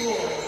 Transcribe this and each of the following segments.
school.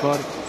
Corte.